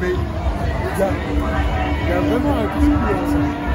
mais il y a, y a vraiment un truc ça.